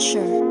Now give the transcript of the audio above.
pressure.